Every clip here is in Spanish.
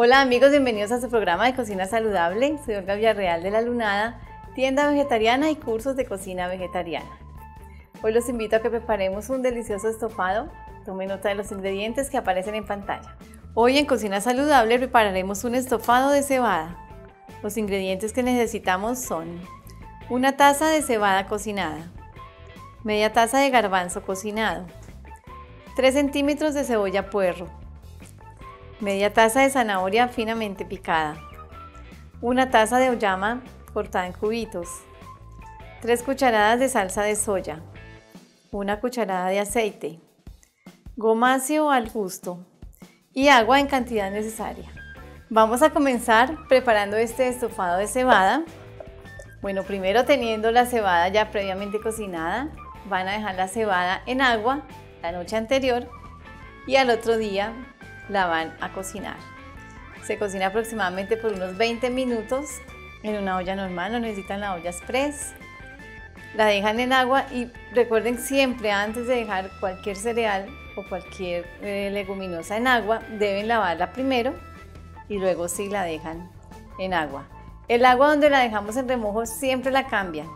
Hola amigos, bienvenidos a su programa de Cocina Saludable. Soy Olga Villarreal de La Lunada, tienda vegetariana y cursos de cocina vegetariana. Hoy los invito a que preparemos un delicioso estofado. Tome nota de los ingredientes que aparecen en pantalla. Hoy en Cocina Saludable prepararemos un estofado de cebada. Los ingredientes que necesitamos son una taza de cebada cocinada, media taza de garbanzo cocinado, 3 centímetros de cebolla puerro, media taza de zanahoria finamente picada, una taza de oyama cortada en cubitos, 3 cucharadas de salsa de soya, una cucharada de aceite, gomacio al gusto. Y agua en cantidad necesaria. Vamos a comenzar preparando este estofado de cebada. Bueno, primero teniendo la cebada ya previamente cocinada, van a dejar la cebada en agua la noche anterior y al otro día la van a cocinar. Se cocina aproximadamente por unos 20 minutos en una olla normal, no necesitan la olla express. La dejan en agua y recuerden siempre antes de dejar cualquier cereal o cualquier eh, leguminosa en agua, deben lavarla primero y luego sí la dejan en agua. El agua donde la dejamos en remojo siempre la cambian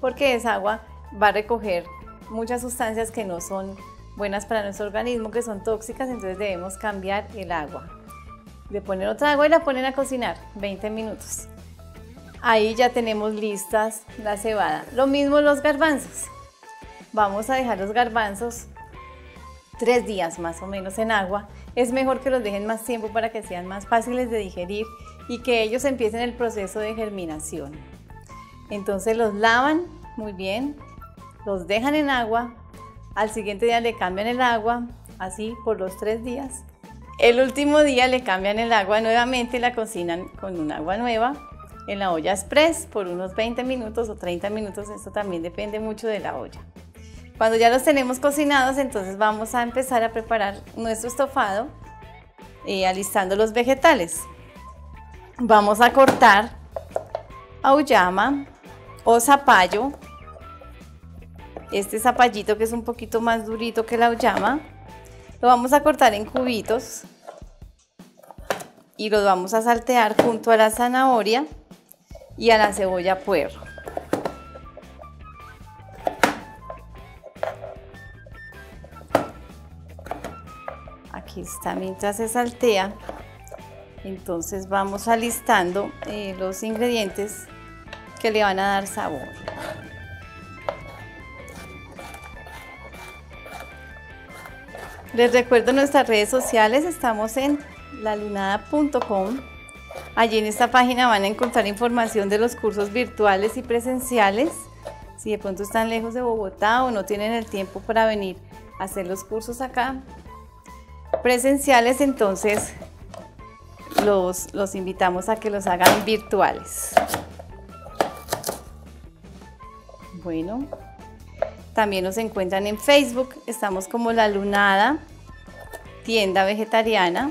porque esa agua va a recoger muchas sustancias que no son buenas para nuestro organismo, que son tóxicas, entonces debemos cambiar el agua. Le ponen otra agua y la ponen a cocinar 20 minutos. Ahí ya tenemos listas la cebada. Lo mismo los garbanzos. Vamos a dejar los garbanzos tres días más o menos en agua es mejor que los dejen más tiempo para que sean más fáciles de digerir y que ellos empiecen el proceso de germinación. Entonces los lavan muy bien, los dejan en agua, al siguiente día le cambian el agua, así por los tres días. El último día le cambian el agua nuevamente y la cocinan con un agua nueva en la olla express por unos 20 minutos o 30 minutos, esto también depende mucho de la olla. Cuando ya los tenemos cocinados, entonces vamos a empezar a preparar nuestro estofado eh, alistando los vegetales. Vamos a cortar auyama o zapallo. Este zapallito que es un poquito más durito que la auyama. Lo vamos a cortar en cubitos y los vamos a saltear junto a la zanahoria y a la cebolla puerro. aquí está mientras se saltea entonces vamos alistando eh, los ingredientes que le van a dar sabor les recuerdo nuestras redes sociales estamos en lalunada.com allí en esta página van a encontrar información de los cursos virtuales y presenciales si de pronto están lejos de Bogotá o no tienen el tiempo para venir a hacer los cursos acá presenciales, entonces los, los invitamos a que los hagan virtuales. Bueno, también nos encuentran en Facebook, estamos como La Lunada, tienda vegetariana.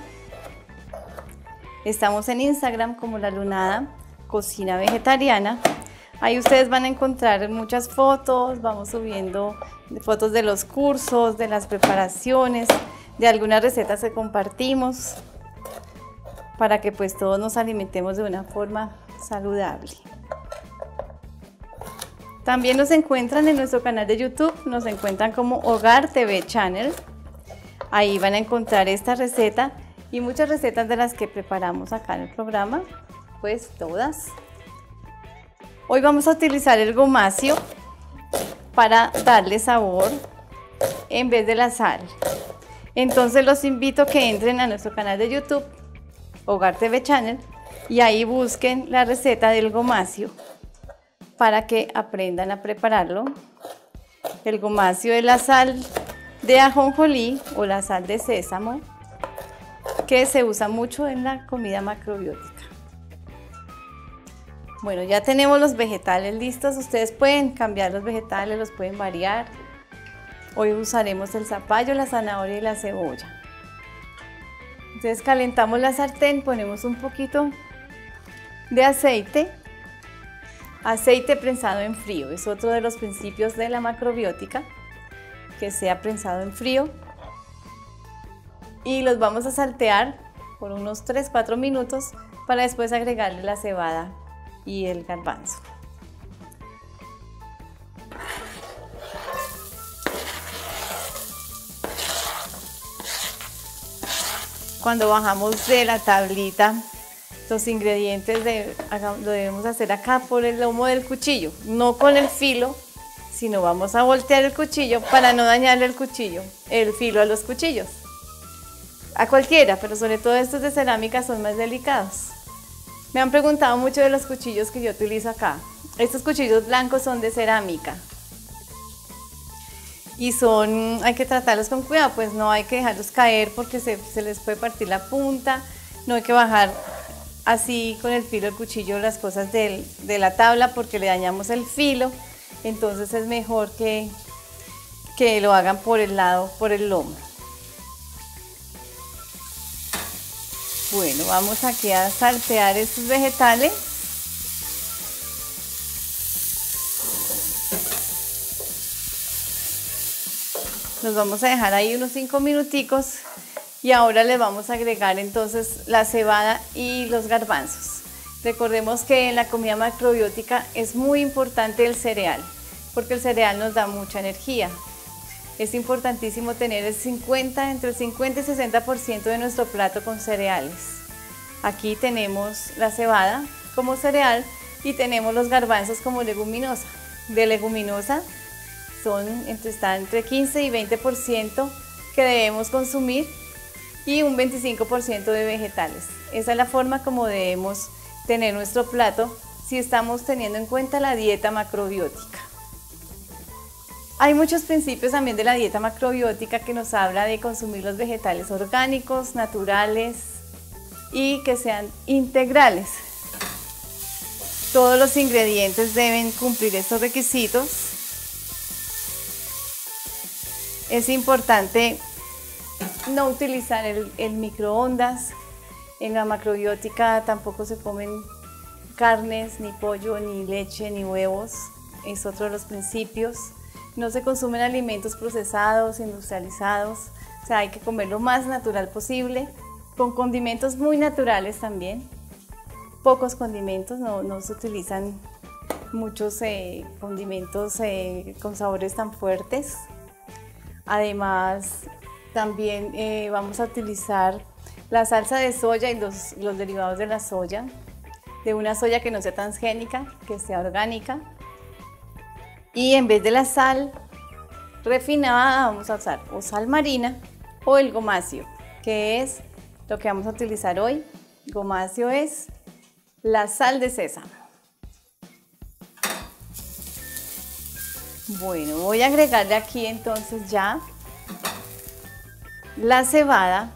Estamos en Instagram como La Lunada, cocina vegetariana. Ahí ustedes van a encontrar muchas fotos, vamos subiendo fotos de los cursos, de las preparaciones, de algunas recetas que compartimos para que pues todos nos alimentemos de una forma saludable. También nos encuentran en nuestro canal de YouTube, nos encuentran como Hogar TV Channel. Ahí van a encontrar esta receta y muchas recetas de las que preparamos acá en el programa, pues todas. Hoy vamos a utilizar el gomacio para darle sabor en vez de la sal. Entonces los invito a que entren a nuestro canal de YouTube, Hogar TV Channel, y ahí busquen la receta del gomacio para que aprendan a prepararlo. El gomacio es la sal de ajonjolí o la sal de sésamo que se usa mucho en la comida macrobiótica. Bueno, ya tenemos los vegetales listos. Ustedes pueden cambiar los vegetales, los pueden variar. Hoy usaremos el zapallo, la zanahoria y la cebolla. Entonces calentamos la sartén, ponemos un poquito de aceite. Aceite prensado en frío, es otro de los principios de la macrobiótica, que sea prensado en frío. Y los vamos a saltear por unos 3-4 minutos para después agregarle la cebada y el garbanzo. Cuando bajamos de la tablita, los ingredientes lo debemos hacer acá por el lomo del cuchillo, no con el filo, sino vamos a voltear el cuchillo para no dañarle el cuchillo, el filo a los cuchillos. A cualquiera, pero sobre todo estos de cerámica son más delicados. Me han preguntado mucho de los cuchillos que yo utilizo acá. Estos cuchillos blancos son de cerámica. Y son, hay que tratarlos con cuidado, pues no hay que dejarlos caer porque se, les puede partir la punta. No hay que bajar así con el filo del cuchillo las cosas de la tabla porque le dañamos el filo. Entonces es mejor que, que lo hagan por el lado, por el lomo. Bueno, vamos aquí a saltear estos vegetales. Los vamos a dejar ahí unos 5 minuticos y ahora le vamos a agregar entonces la cebada y los garbanzos. Recordemos que en la comida macrobiótica es muy importante el cereal, porque el cereal nos da mucha energía. Es importantísimo tener el 50, entre el 50 y 60% de nuestro plato con cereales. Aquí tenemos la cebada como cereal y tenemos los garbanzos como leguminosa. De leguminosa son entre, está entre 15 y 20% que debemos consumir y un 25% de vegetales. Esa es la forma como debemos tener nuestro plato si estamos teniendo en cuenta la dieta macrobiótica. Hay muchos principios también de la dieta macrobiótica que nos habla de consumir los vegetales orgánicos, naturales y que sean integrales. Todos los ingredientes deben cumplir estos requisitos. Es importante no utilizar el, microondas. En la macrobiótica tampoco se comen carnes, ni pollo, ni leche, ni huevos. Es otro de los principios no se consumen alimentos procesados, industrializados, o sea, hay que comer lo más natural posible, con condimentos muy naturales también, pocos condimentos, no, se utilizan muchos eh, condimentos eh, con sabores tan fuertes. Además, también eh, vamos a utilizar la salsa de soya y los, derivados de la soya, de una soya que no sea transgénica, que sea orgánica, y en vez de la sal refinada vamos a usar o sal marina o el gomacio, que es lo que vamos a utilizar hoy. Gomacio es la sal de sésamo. Bueno, voy a agregarle aquí entonces ya la cebada.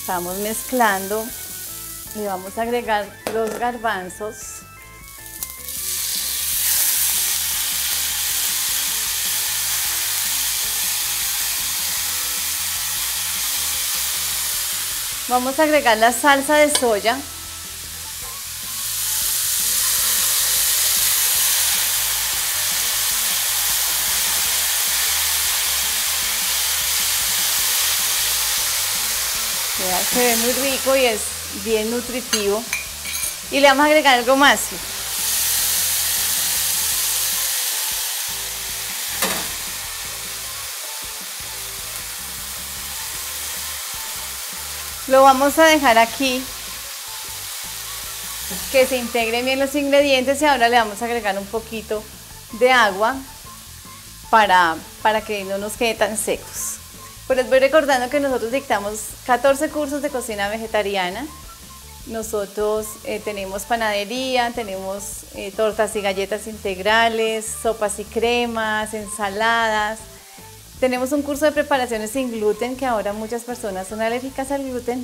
Estamos mezclando le vamos a agregar los garbanzos. Vamos a agregar la salsa de soya. Se ve muy rico y es bien nutritivo. Y le vamos a agregar algo más. Lo vamos a dejar aquí que se integren bien los ingredientes y ahora le vamos a agregar un poquito de agua para, para que no nos quede tan secos. Pues les voy recordando que nosotros dictamos 14 cursos de cocina vegetariana. Nosotros eh, tenemos panadería, tenemos eh, tortas y galletas integrales, sopas y cremas, ensaladas. Tenemos un curso de preparaciones sin gluten, que ahora muchas personas son alérgicas al gluten.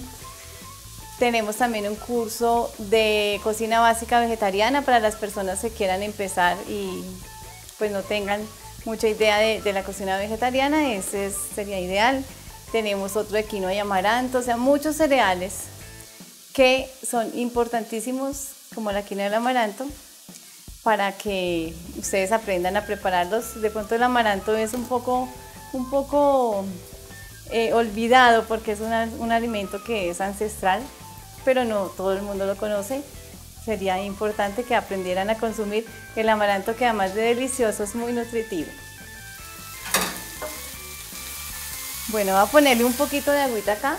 Tenemos también un curso de cocina básica vegetariana para las personas que quieran empezar y pues no tengan mucha idea de, la cocina vegetariana, ese sería ideal. Tenemos otro de quinoa y amaranto, o sea, muchos cereales que son importantísimos, como la quinoa y el amaranto, para que ustedes aprendan a prepararlos. De pronto el amaranto es un poco un poco eh, olvidado porque es un alimento que es ancestral, pero no todo el mundo lo conoce. Sería importante que aprendieran a consumir el amaranto que además de delicioso es muy nutritivo. Bueno, voy a ponerle un poquito de agüita acá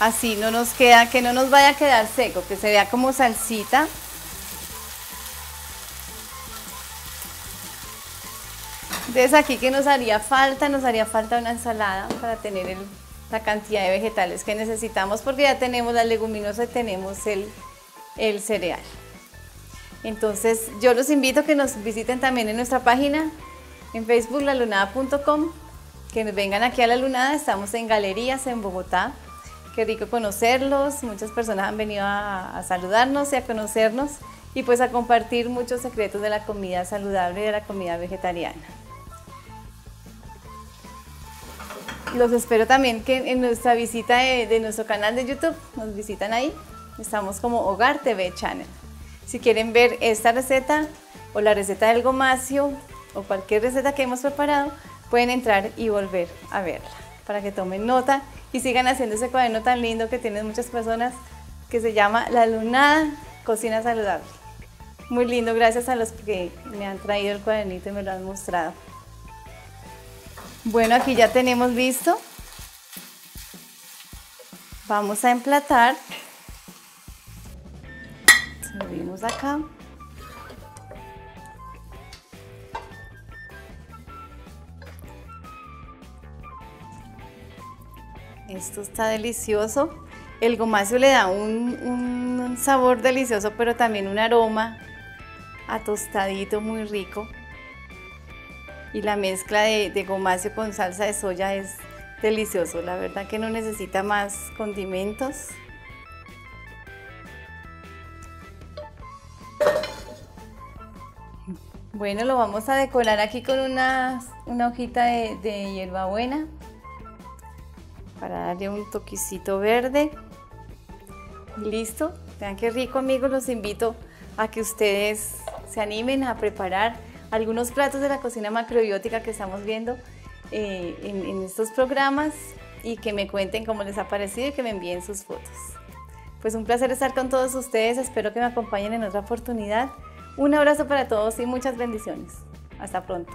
Así no nos queda, que no nos vaya a quedar seco, que se vea como salsita. Entonces aquí que nos haría falta, nos haría falta una ensalada para tener la cantidad de vegetales que necesitamos porque ya tenemos la leguminosa y tenemos el, cereal. Entonces yo los invito a que nos visiten también en nuestra página en Facebook lalunada.com, que nos vengan aquí a La Lunada, estamos en Galerías en Bogotá, Qué rico conocerlos, muchas personas han venido a, saludarnos y a conocernos y pues a compartir muchos secretos de la comida saludable y de la comida vegetariana. Los espero también que en nuestra visita de, nuestro canal de YouTube, nos visitan ahí, estamos como Hogar TV Channel. Si quieren ver esta receta o la receta del gomacio o cualquier receta que hemos preparado, pueden entrar y volver a verla para que tomen nota y sigan haciendo ese cuaderno tan lindo que tienen muchas personas que se llama La Lunada Cocina Saludable. Muy lindo, gracias a los que me han traído el cuadernito y me lo han mostrado. Bueno, aquí ya tenemos listo. Vamos a emplatar. Servimos acá. Esto está delicioso. El gomacio le da un, sabor delicioso, pero también un aroma a tostadito muy rico. Y la mezcla de, gomacio con salsa de soya es delicioso. La verdad que no necesita más condimentos. Bueno, lo vamos a decorar aquí con una, hojita de, de hierbabuena para darle un toquecito verde. Listo. Vean qué rico amigos, los invito a que ustedes se animen a preparar algunos platos de la cocina macrobiótica que estamos viendo eh, en, en estos programas y que me cuenten cómo les ha parecido y que me envíen sus fotos. Pues un placer estar con todos ustedes, espero que me acompañen en otra oportunidad. Un abrazo para todos y muchas bendiciones. Hasta pronto.